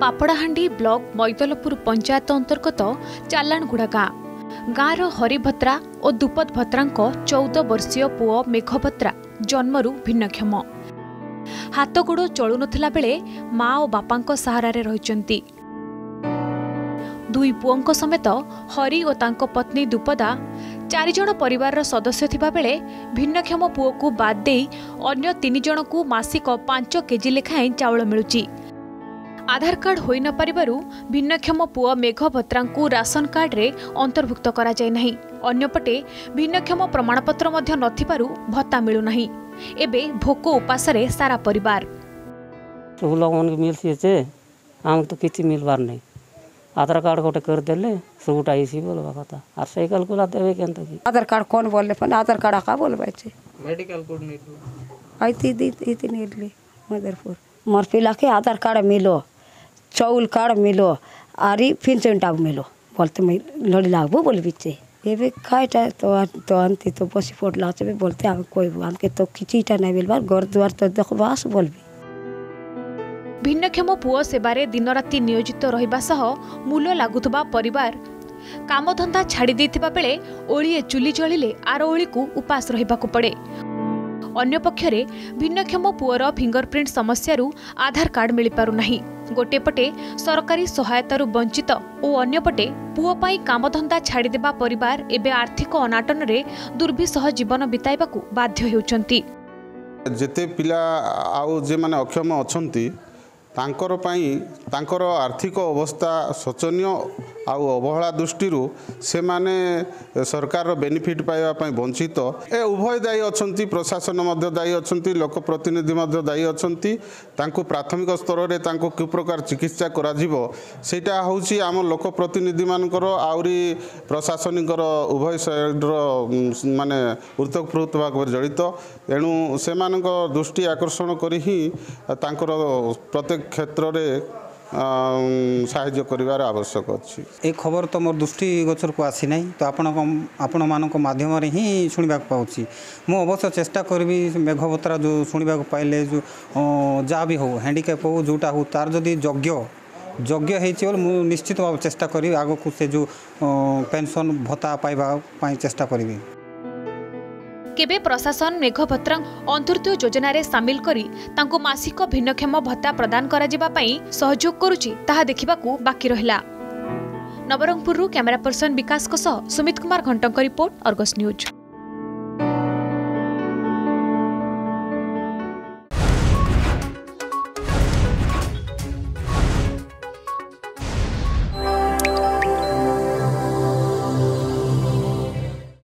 Papadahandi block Maidalpur panchayat ଅନ୍ତର୍ଗତ ଚାଲାଣଗୁଡ଼ା ଗାଁ। ଗାଁର ହରିଭତ୍ରା ଓ ଦୁପଦ ଭତ୍ରାଙ୍କ ଚଉଦ ବର୍ଷୀୟ ପୁଅ ମେଘଭତ୍ରା ଜନ୍ମରୁ ଭିନ୍ନକ୍ଷମ। ହାତଗୋଡ଼ ଚଳୁନଥିଲା ବେଳେ ମା ଓ ବାପାଙ୍କ ସାହାରାରେ ରହିଛନ୍ତି। ଦୁଇ ପୁଅଙ୍କ ସମେତ ହରି ଓ ତାଙ୍କ ପତ୍ନୀ ଦୁପଦା ଚାରିଜଣ ପରିବାରର ସଦସ୍ୟ ଥିବାବେଳେ ଭିନ୍ନକ୍ଷମ ପୁଅକୁ ବାଦ୍ ଦେଇ ଅନ୍ୟ ତିନି ଜଣଙ୍କୁ ମାସିକ ପାଞ୍ଚ କେଜି ଲେଖାଏଁ ଚାଉଳ ମିଳୁଛି। আধার কার্ড হয়ে নপারিবারু ভিন্নক্ষম পুয় মেঘ ভত্রাঙ্কু রাশন কার্ডরে অন্তর্ভুক্ত করা যায় না অন্যপটে ভিন্নক্ষম প্রমাণপত্র মধ্য নথিবারু ভত্তা মিলু না এবে ভোক উপাসরে সারা পরিবার ସବୁ ଲୋକମାନଙ୍କୁ ମିଲ୍ସି ଯେ ଆମକୁ ତ କିଛି ମିଲ୍ବାର ନାହିଁ ଆଧାର କାର୍ଡ଼ ଗୋଟେ କରିଦେଲେ ସବୁଟା ହେଇସି ବୋଲବା କଥା ଆର୍ ସେଇ କାଲ୍କୁଲା ଦେବେ କେନ୍ତା କି ଆଧାର କାର୍ଡ଼ କ'ଣ ବୋଲେ ପେଲେ ଆଧାର କାର୍ଡ଼ ଆକା ବୋଲବା ଅଛି ମେଡ଼ିକାଲ କୋର୍ଡ଼ ନେଇଥିଲୁ ଆଇତି ଦେଇଥିଲି ମୁଦରପୁର ମୋର ପିଲାକେ ଆଧାର କାର୍ଡ଼ ମିଲ कार्ड मिलो चौल कार्ड मिलो आरी पेंशन टाग मिलो बोलते मैं लड़ी लागबो बोल बिचे एबे खाइटा तो तो अंति तो बसी फोट लाचे बोलते हम कोई हमके तो किछीटा नहीं मिलबार घर द्वार तो देखबास बोलबी ଭିନ୍ନକ୍ଷମ ପୁଅ ସେବାରେ ଦିନରାତି ନିୟୋଜିତ ରହିବା ସହ ମୂଲ ଲାଗୁଥିବା ପରିବାର କାମଧନ୍ଦା ଛାଡ଼ି ଦେଇଥିବା ବେଳେ ଓଳିଏ ଚୁଲି ଜଳିଲେ ଆର ଓଳିକୁ ଉପାସ ରହିବାକୁ ପଡ଼େ ଅନ୍ୟପକ୍ଷରେ ଭିନ୍ନକ୍ଷମ ପୁଅର ଫିଙ୍ଗରପ୍ରିଣ୍ଟ ସମସ୍ୟାରୁ ଆଧାର କାର୍ଡ ମିଳିପାରୁନାହିଁ ଗୋଟିଏ ପଟେ ସରକାରୀ ସହାୟତାରୁ ବଞ୍ଚିତ ଓ ଅନ୍ୟପଟେ ପୁଅ ପାଇଁ କାମଧନ୍ଦା ଛାଡ଼ିଦେବା ପରିବାର ଏବେ ଆର୍ଥିକ ଅନାଟନରେ ଦୁର୍ବିସହ ଜୀବନ ବିତାଇବାକୁ ବାଧ୍ୟ ହେଉଛନ୍ତି। ଯେତେ ପିଲା ଆଉ ଯେଉଁମାନେ ଅକ୍ଷମ ଅଛନ୍ତି ତାଙ୍କର ପାଇଁ ତାଙ୍କର ଆର୍ଥିକ ଅବସ୍ଥା ଶୋଚନୀୟ ଆଉ ଅବହେଳା ଦୃଷ୍ଟିରୁ ସେମାନେ ସରକାରର ବେନିଫିଟ୍ ପାଇବା ପାଇଁ ବଞ୍ଚିତ। ଏ ଉଭୟ ଦାୟୀ ଅଛନ୍ତି ପ୍ରଶାସନ ମଧ୍ୟ ଦାୟୀ ଅଛନ୍ତି ଲୋକପ୍ରତିନିଧି ମଧ୍ୟ ଦାୟୀ ଅଛନ୍ତି। ତାଙ୍କୁ ପ୍ରାଥମିକ ସ୍ତରରେ ତାଙ୍କୁ କି ପ୍ରକାର ଚିକିତ୍ସା କରାଯିବ ସେଇଟା ହେଉଛି ଆମ ଲୋକପ୍ରତିନିଧିମାନଙ୍କର ଆହୁରି ପ୍ରଶାସନିକର ଉଭୟ ସାଇଡ଼ର ମାନେ ଉତ୍ତପ୍ରୋତ ଭାବରେ ଜଡ଼ିତ। ଏଣୁ ସେମାନଙ୍କ ଦୃଷ୍ଟି ଆକର୍ଷଣ କରି ହିଁ ତାଙ୍କର ପ୍ରତ୍ୟେକ କ୍ଷେତ୍ରରେ ସାହାଯ୍ୟ କରିବାର ଆବଶ୍ୟକ ଅଛି। ଏ ଖବର ତ ମୋର ଦୃଷ୍ଟି ଗୋଚରକୁ ଆସିନାହିଁ ତ ଆପଣଙ୍କ ଆପଣମାନଙ୍କ ମାଧ୍ୟମରେ ହିଁ ଶୁଣିବାକୁ ପାଉଛି। ମୁଁ ଅବଶ୍ୟ ଚେଷ୍ଟା କରିବି ମେଘବତ୍ରା ଯେଉଁ ଶୁଣିବାକୁ ପାଇଲେ ଯେଉଁ ଯାହା ବି ହେଉ ହ୍ୟାଣ୍ଡିକ୍ୟାପ୍ ହେଉ ଯେଉଁଟା ହେଉ ତାର ଯଦି ଯୋଗ୍ୟ ଯୋଗ୍ୟ ହେଇଛି ବୋଲି ମୁଁ ନିଶ୍ଚିତ ଭାବେ ଚେଷ୍ଟା କରିବି ଆଗକୁ ସେ ଯେଉଁ ପେନ୍ସନ୍ ଭତ୍ତା ପାଇବା ପାଇଁ ଚେଷ୍ଟା କରିବି। କେବେ ପ୍ରଶାସନ ମେଘଭତ୍ରା ଅନ୍ତର୍ଦ୍ୟ ଯୋଜନାରେ ସାମିଲ କରି ତାଙ୍କୁ ମାସିକ ଭିନ୍ନକ୍ଷମ ଭତ୍ତା ପ୍ରଦାନ କରାଯିବା ପାଇଁ ସହଯୋଗ କରୁଛି ତାହା ଦେଖିବାକୁ ବାକି ରହିଲା ନବରଙ୍ଗପୁରରୁ କ୍ୟାମେରା ପର୍ସନ ବିକାଶଙ୍କ ସହ ସୁମିତ କୁମାର ଘଣ୍ଟଙ୍କ ରିପୋର୍ଟ ଅର୍ଗସ୍ ନ୍ୟୁଜ୍